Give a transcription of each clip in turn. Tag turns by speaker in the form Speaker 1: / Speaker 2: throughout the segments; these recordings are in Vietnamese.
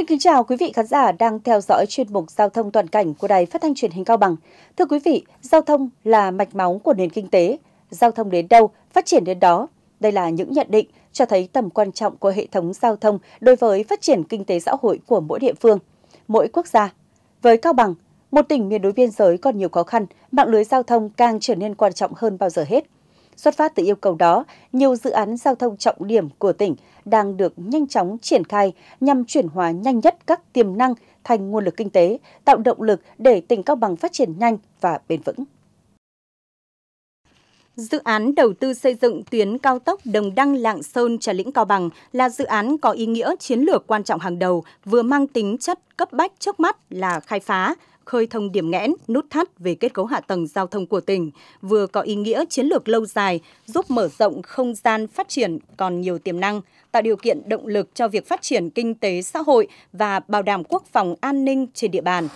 Speaker 1: Xin kính chào quý vị khán giả đang theo dõi chuyên mục Giao thông toàn cảnh của Đài Phát thanh Truyền hình Cao Bằng. Thưa quý vị, giao thông là mạch máu của nền kinh tế. Giao thông đến đâu, phát triển đến đó. Đây là những nhận định cho thấy tầm quan trọng của hệ thống giao thông đối với phát triển kinh tế xã hội của mỗi địa phương, mỗi quốc gia. Với Cao Bằng, một tỉnh miền núi biên giới còn nhiều khó khăn, mạng lưới giao thông càng trở nên quan trọng hơn bao giờ hết. Xuất phát từ yêu cầu đó, nhiều dự án giao thông trọng điểm của tỉnh đang được nhanh chóng triển khai nhằm chuyển hóa nhanh nhất các tiềm năng thành nguồn lực kinh tế, tạo động lực để tỉnh Cao Bằng phát triển nhanh và bền vững. Dự án đầu tư xây dựng tuyến cao tốc Đồng Đăng Lạng Sơn Trà Lĩnh Cao Bằng là dự án có ý nghĩa chiến lược quan trọng hàng đầu, vừa mang tính chất cấp bách trước mắt là khai phá, khơi thông điểm nghẽn, nút thắt về kết cấu hạ tầng giao thông của tỉnh, vừa có ý nghĩa chiến lược lâu dài, giúp mở rộng không gian phát triển còn nhiều tiềm năng, tạo điều kiện động lực cho việc phát triển kinh tế xã hội và bảo đảm quốc phòng an ninh trên địa bàn.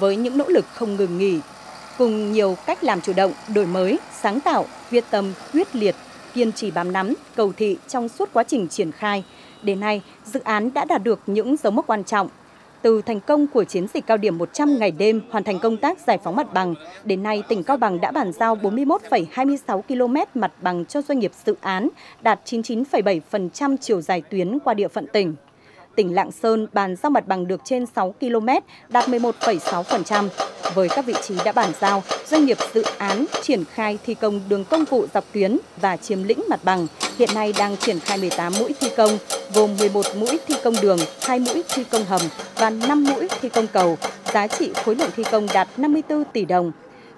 Speaker 1: Với những nỗ lực không ngừng nghỉ, cùng nhiều cách làm chủ động, đổi mới, sáng tạo, quyết tâm, quyết liệt, kiên trì bám nắm, cầu thị trong suốt quá trình triển khai. Đến nay, dự án đã đạt được những dấu mốc quan trọng, từ thành công của chiến dịch cao điểm 100 ngày đêm hoàn thành công tác giải phóng mặt bằng, đến nay tỉnh Cao Bằng đã bàn giao 41,26 km mặt bằng cho doanh nghiệp dự án, đạt 99,7% chiều dài tuyến qua địa phận tỉnh tỉnh Lạng Sơn bàn giao mặt bằng được trên 6 km, đạt 11,6%. Với các vị trí đã bàn giao, doanh nghiệp dự án triển khai thi công đường công vụ dọc tuyến và chiếm lĩnh mặt bằng. Hiện nay đang triển khai 18 mũi thi công, gồm 11 mũi thi công đường, 2 mũi thi công hầm và 5 mũi thi công cầu. Giá trị khối lượng thi công đạt 54 tỷ đồng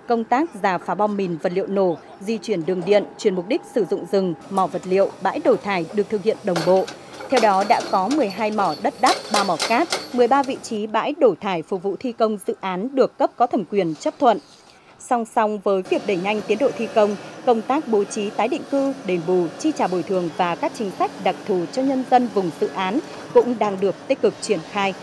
Speaker 1: công tác giả phá bom mìn vật liệu nổ, di chuyển đường điện, chuyển mục đích sử dụng rừng, mỏ vật liệu, bãi đổ thải được thực hiện đồng bộ. Theo đó đã có 12 mỏ đất đắp, 3 mỏ cát, 13 vị trí bãi đổ thải phục vụ thi công dự án được cấp có thẩm quyền chấp thuận. Song song với việc đẩy nhanh tiến độ thi công, công tác bố trí tái định cư, đền bù, chi trả bồi thường và các chính sách đặc thù cho nhân dân vùng dự án cũng đang được tích cực triển khai.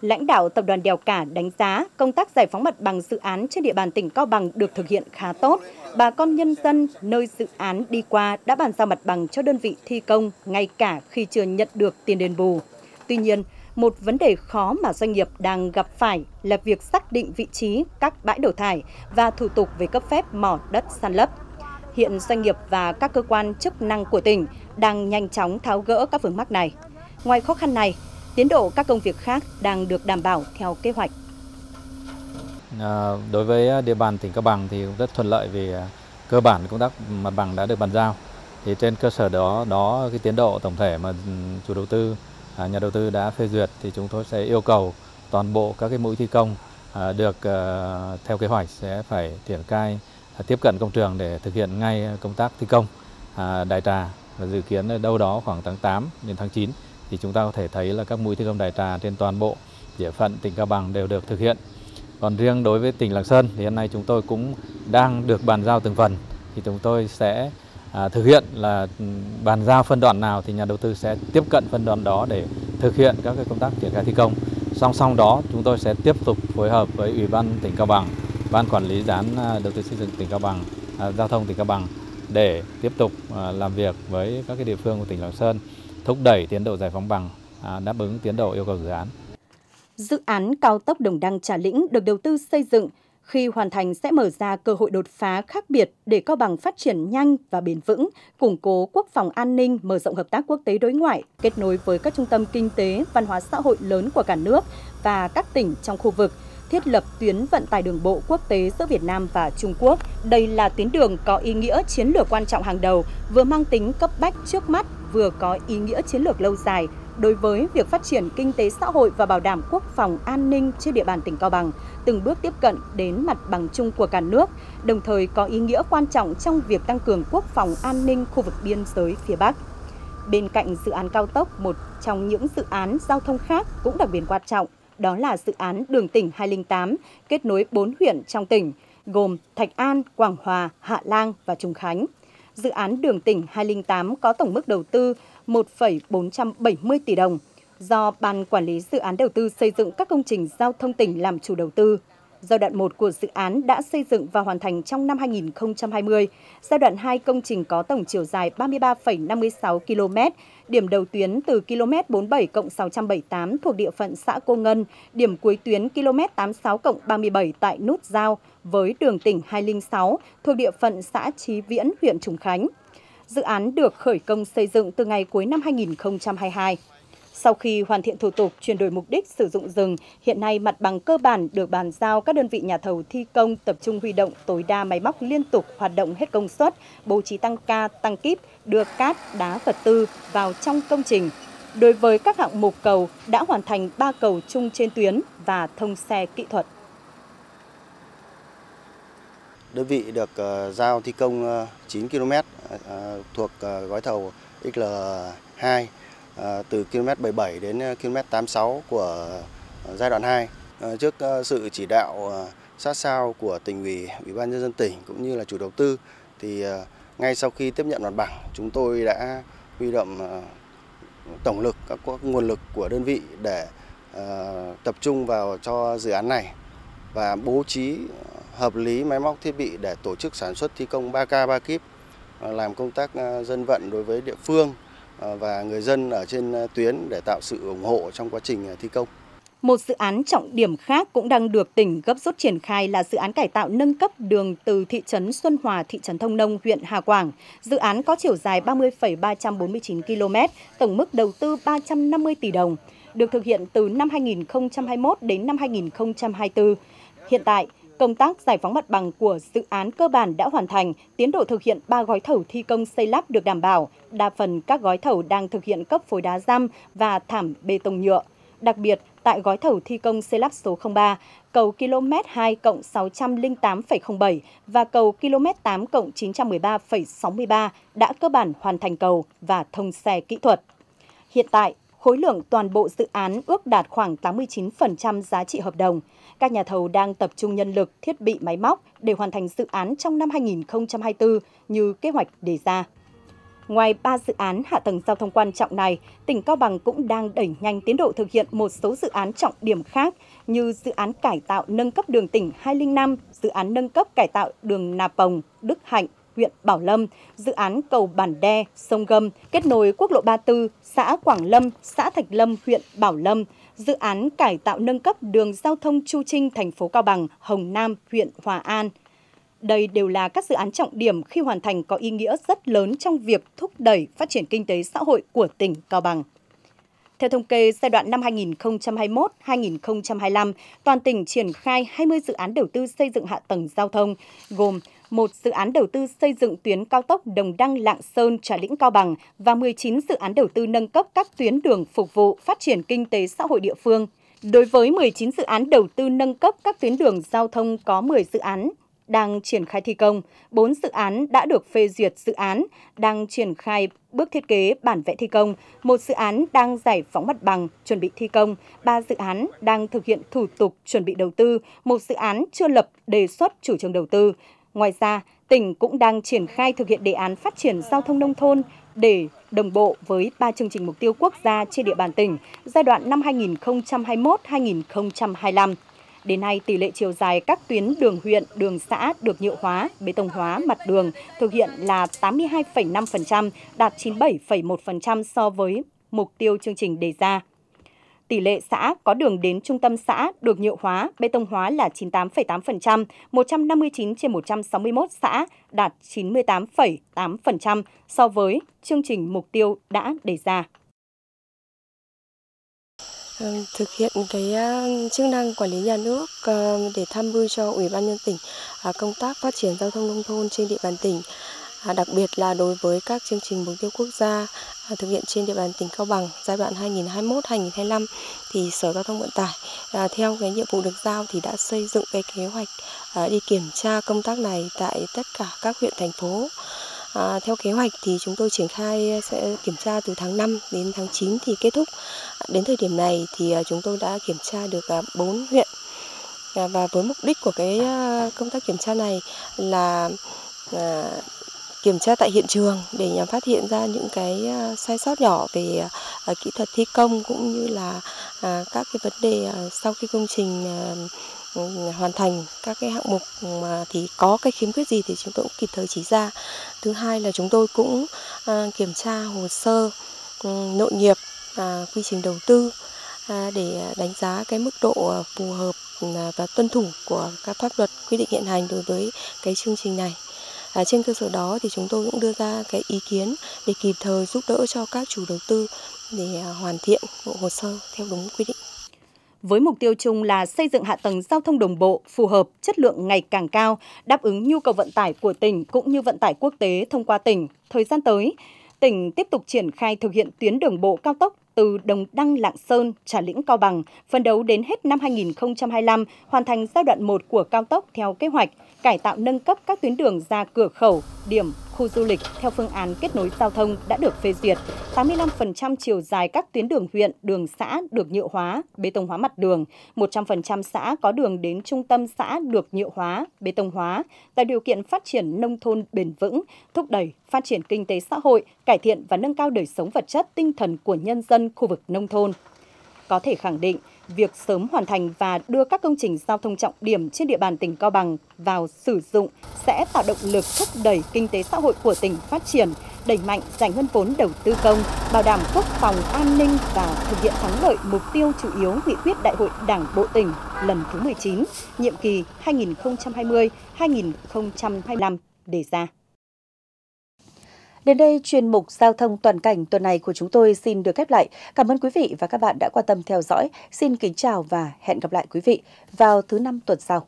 Speaker 1: Lãnh đạo Tập đoàn Đèo Cả đánh giá công tác giải phóng mặt bằng dự án trên địa bàn tỉnh Cao Bằng được thực hiện khá tốt. Bà con nhân dân nơi dự án đi qua đã bàn giao mặt bằng cho đơn vị thi công ngay cả khi chưa nhận được tiền đền bù. Tuy nhiên, một vấn đề khó mà doanh nghiệp đang gặp phải là việc xác định vị trí các bãi đổ thải và thủ tục về cấp phép mỏ đất san lấp. Hiện doanh nghiệp và các cơ quan chức năng của tỉnh đang nhanh chóng tháo gỡ các vướng mắc này. Ngoài khó khăn này, tiến độ các công việc khác đang được đảm bảo theo kế hoạch.
Speaker 2: À, đối với à, địa bàn tỉnh Cao Bằng thì cũng rất thuận lợi vì à, cơ bản công tác mặt bằng đã được bàn giao. Thì trên cơ sở đó, đó cái tiến độ tổng thể mà ừ, chủ đầu tư, à, nhà đầu tư đã phê duyệt thì chúng tôi sẽ yêu cầu toàn bộ các cái mũi thi công được theo kế hoạch sẽ phải triển khai tiếp cận công trường để thực hiện ngay công tác thi công đại trà và dự kiến đâu đó khoảng tháng 8 đến tháng 9 thì chúng ta có thể thấy là các mũi thi công đại trà trên toàn bộ địa phận tỉnh Cao Bằng đều được thực hiện. Còn riêng đối với tỉnh Lạng Sơn thì hiện nay chúng tôi cũng đang được bàn giao từng phần thì chúng tôi sẽ à, thực hiện là ừ, bàn giao phân đoạn nào thì nhà đầu tư sẽ tiếp cận phân đoạn đó để thực hiện các cái công tác triển khai thi công. Song song đó chúng tôi sẽ tiếp tục phối hợp với Ủy ban tỉnh Cao Bằng, Ban quản lý dự án à, đầu tư xây dựng tỉnh Cao Bằng, à, giao thông tỉnh Cao Bằng để tiếp tục à, làm việc với các cái địa phương của tỉnh Lạng Sơn thúc đẩy tiến độ giải phóng bằng à, đáp ứng tiến độ yêu cầu dự án.
Speaker 1: Dự án cao tốc Đồng Đăng Trà Lĩnh được đầu tư xây dựng khi hoàn thành sẽ mở ra cơ hội đột phá khác biệt để Cao Bằng phát triển nhanh và bền vững, củng cố quốc phòng an ninh, mở rộng hợp tác quốc tế đối ngoại, kết nối với các trung tâm kinh tế, văn hóa xã hội lớn của cả nước và các tỉnh trong khu vực, thiết lập tuyến vận tải đường bộ quốc tế giữa Việt Nam và Trung Quốc. Đây là tuyến đường có ý nghĩa chiến lược quan trọng hàng đầu, vừa mang tính cấp bách trước mắt vừa có ý nghĩa chiến lược lâu dài đối với việc phát triển kinh tế xã hội và bảo đảm quốc phòng an ninh trên địa bàn tỉnh Cao Bằng, từng bước tiếp cận đến mặt bằng chung của cả nước, đồng thời có ý nghĩa quan trọng trong việc tăng cường quốc phòng an ninh khu vực biên giới phía Bắc. Bên cạnh dự án cao tốc, một trong những dự án giao thông khác cũng đặc biệt quan trọng, đó là dự án đường tỉnh 208 kết nối 4 huyện trong tỉnh, gồm Thạch An, Quảng Hòa, Hạ Lang và Trung Khánh dự án đường tỉnh 208 có tổng mức đầu tư 1,470 tỷ đồng do Ban Quản lý Dự án Đầu tư xây dựng các công trình giao thông tỉnh làm chủ đầu tư. Giai đoạn 1 của dự án đã xây dựng và hoàn thành trong năm 2020. Giai đoạn 2 công trình có tổng chiều dài 33,56 km, điểm đầu tuyến từ km 47 678 thuộc địa phận xã Cô Ngân, điểm cuối tuyến km 86 37 tại nút giao với đường tỉnh 206 thuộc địa phận xã Chí Viễn, huyện Trùng Khánh. Dự án được khởi công xây dựng từ ngày cuối năm 2022. Sau khi hoàn thiện thủ tục chuyển đổi mục đích sử dụng rừng, hiện nay mặt bằng cơ bản được bàn giao các đơn vị nhà thầu thi công tập trung huy động tối đa máy móc liên tục hoạt động hết công suất, bố trí tăng ca, tăng kíp, đưa cát, đá vật tư vào trong công trình. Đối với các hạng mục cầu đã hoàn thành 3 cầu chung trên tuyến và thông xe kỹ thuật.
Speaker 3: Đơn vị được uh, giao thi công uh, 9 km uh, thuộc uh, gói thầu XL2 À, từ km 77 đến à, km 86 của à, giai đoạn 2. Trước sự chỉ đạo sát sao của tỉnh ủy, ủy ban nhân dân tỉnh cũng như là chủ đầu tư thì ngay sau khi tiếp nhận mặt bằng chúng tôi đã huy động tổng lực các nguồn lực của đơn vị để tập trung vào cho dự án này và bố trí hợp lý máy móc thiết bị để tổ chức sản xuất thi công 3K 3 kíp làm công tác dân vận đối với địa phương Ờ, và người dân ở trên ờ, tuyến để tạo sự ủng hộ trong quá trình ờ, thi công.
Speaker 1: Một dự án trọng điểm khác cũng đang được tỉnh gấp rút triển khai là dự án cải tạo nâng cấp đường từ thị trấn Xuân Hòa, thị trấn Thông Nông, huyện Hà Quảng. Dự án có chiều dài 30,349 km, tổng mức đầu tư 350 tỷ đồng, được thực hiện từ năm 2021 đến năm 2024. Hiện tại, Công tác giải phóng mặt bằng của dự án cơ bản đã hoàn thành, tiến độ thực hiện 3 gói thầu thi công xây lắp được đảm bảo. Đa phần các gói thầu đang thực hiện cấp phối đá răm và thảm bê tông nhựa. Đặc biệt, tại gói thầu thi công xây lắp số 03, cầu km 2 cộng 608,07 và cầu km 8 cộng 913,63 đã cơ bản hoàn thành cầu và thông xe kỹ thuật. Hiện tại, khối lượng toàn bộ dự án ước đạt khoảng 89% giá trị hợp đồng. Các nhà thầu đang tập trung nhân lực, thiết bị máy móc để hoàn thành dự án trong năm 2024 như kế hoạch đề ra. Ngoài 3 dự án hạ tầng giao thông quan trọng này, tỉnh Cao Bằng cũng đang đẩy nhanh tiến độ thực hiện một số dự án trọng điểm khác như dự án cải tạo nâng cấp đường tỉnh 205, dự án nâng cấp cải tạo đường Nà Pồng, Đức Hạnh, huyện Bảo Lâm, dự án cầu Bản Đe, sông Gâm, kết nối quốc lộ 34, xã Quảng Lâm, xã Thạch Lâm, huyện Bảo Lâm, dự án cải tạo nâng cấp đường giao thông Chu Trinh, thành phố Cao Bằng, Hồng Nam, huyện Hòa An. Đây đều là các dự án trọng điểm khi hoàn thành có ý nghĩa rất lớn trong việc thúc đẩy phát triển kinh tế xã hội của tỉnh Cao Bằng. Theo thống kê, giai đoạn năm 2021-2025, toàn tỉnh triển khai 20 dự án đầu tư xây dựng hạ tầng giao thông, gồm một dự án đầu tư xây dựng tuyến cao tốc Đồng Đăng Lạng Sơn Trà Lĩnh Cao Bằng và 19 dự án đầu tư nâng cấp các tuyến đường phục vụ phát triển kinh tế xã hội địa phương. Đối với 19 dự án đầu tư nâng cấp các tuyến đường giao thông có 10 dự án đang triển khai thi công, 4 dự án đã được phê duyệt dự án, đang triển khai bước thiết kế bản vẽ thi công, một dự án đang giải phóng mặt bằng, chuẩn bị thi công, ba dự án đang thực hiện thủ tục chuẩn bị đầu tư, một dự án chưa lập đề xuất chủ trương đầu tư, Ngoài ra, tỉnh cũng đang triển khai thực hiện đề án phát triển giao thông nông thôn để đồng bộ với ba chương trình mục tiêu quốc gia trên địa bàn tỉnh giai đoạn năm 2021-2025. Đến nay, tỷ lệ chiều dài các tuyến đường huyện, đường xã được nhựa hóa, bê tông hóa mặt đường thực hiện là 82,5%, đạt 97,1% so với mục tiêu chương trình đề ra. Tỷ lệ xã có đường đến trung tâm xã được nhựa hóa, bê tông hóa là 98,8%, 159 trên 161 xã đạt 98,8% so với chương trình mục tiêu đã đề ra.
Speaker 4: Vâng, thực hiện cái chức năng quản lý nhà nước ờ, để tham mưu cho Ủy ban nhân tỉnh à, công tác phát triển giao thông nông thôn trên địa bàn tỉnh à, đặc biệt là đối với các chương trình mục tiêu quốc gia à, thực hiện trên địa bàn tỉnh Cao Bằng giai đoạn 2021-2025 thì Sở Giao thông Vận tải theo cái nhiệm vụ được giao thì đã xây dựng cái kế hoạch đi kiểm tra công tác này tại tất cả các huyện, thành phố. À, theo kế hoạch thì chúng tôi triển khai sẽ kiểm tra từ tháng 5 đến tháng 9 thì kết thúc. À, đến thời điểm này thì à, chúng tôi đã kiểm tra được à, 4 huyện và với mục đích của cái công tác kiểm tra này là kiểm tra tại hiện trường để nhằm phát hiện ra những cái sai sót nhỏ về à, kỹ thuật thi công cũng như là à, các cái vấn đề sau khi công trình Vâng, hoàn thành các cái hạng mục mà thì có cái khiếm khuyết gì thì chúng tôi cũng kịp thời chỉ ra. Thứ hai là chúng tôi cũng à, kiểm tra hồ sơ ừ, nội nghiệp và quy trình đầu tư à, để đánh giá cái mức độ à, phù hợp ừ, và tuân thủ của các pháp luật quy định hiện hành đối với cái chương trình này. À, trên cơ sở đó thì chúng tôi cũng đưa ra cái ý kiến để kịp thời giúp đỡ cho các chủ đầu tư để hoàn thiện bộ hồ sơ theo đúng quy định
Speaker 1: với mục tiêu chung là xây dựng hạ tầng giao thông đồng bộ, phù hợp, chất lượng ngày càng cao, đáp ứng nhu cầu vận tải của tỉnh cũng như vận tải quốc tế thông qua tỉnh. Thời gian tới, tỉnh tiếp tục triển khai thực hiện tuyến đường bộ cao tốc từ Đồng Đăng Lạng Sơn, Trà Lĩnh Cao Bằng, phân đấu đến hết năm 2025 hoàn thành giai đoạn 1 của cao tốc theo kế hoạch, cải tạo nâng cấp các tuyến đường ra cửa khẩu, điểm, khu du lịch theo phương án kết nối giao thông đã được phê duyệt. 85% chiều dài các tuyến đường huyện, đường xã được nhựa hóa, bê tông hóa mặt đường. 100% xã có đường đến trung tâm xã được nhựa hóa, bê tông hóa, tạo điều kiện phát triển nông thôn bền vững, thúc đẩy phát triển kinh tế xã hội, cải thiện và nâng cao đời sống vật chất tinh thần của nhân dân khu vực nông thôn. Có thể khẳng định, việc sớm hoàn thành và đưa các công trình giao thông trọng điểm trên địa bàn tỉnh Cao Bằng vào sử dụng sẽ tạo động lực thúc đẩy kinh tế xã hội của tỉnh phát triển, đẩy mạnh giải ngân vốn đầu tư công, bảo đảm quốc phòng an ninh và thực hiện thắng lợi mục tiêu chủ yếu nghị quyết Đại hội Đảng bộ tỉnh lần thứ 19, nhiệm kỳ 2020-2025 đề ra. Đến đây, chuyên mục Giao thông toàn cảnh tuần này của chúng tôi xin được khép lại. Cảm ơn quý vị và các bạn đã quan tâm theo dõi. Xin kính chào và hẹn gặp lại quý vị vào thứ năm tuần sau.